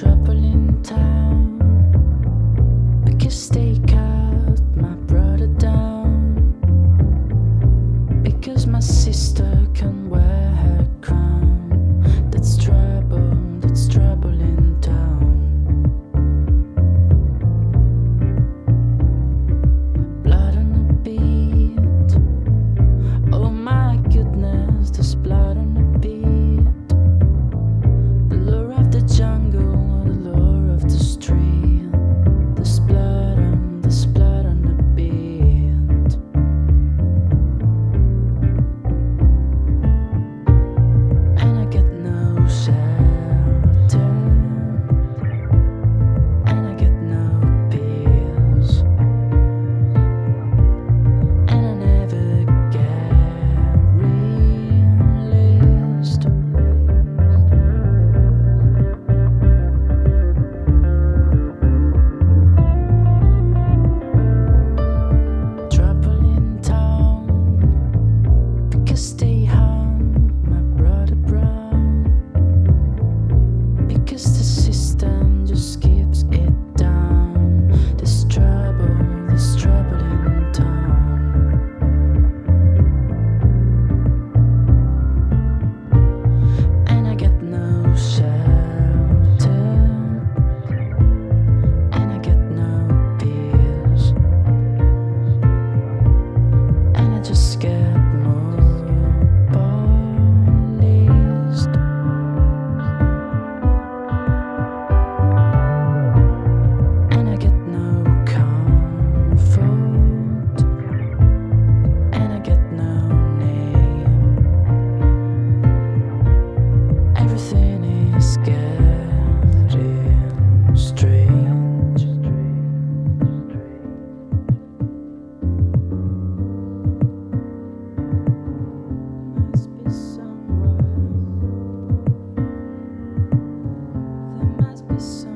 trouble so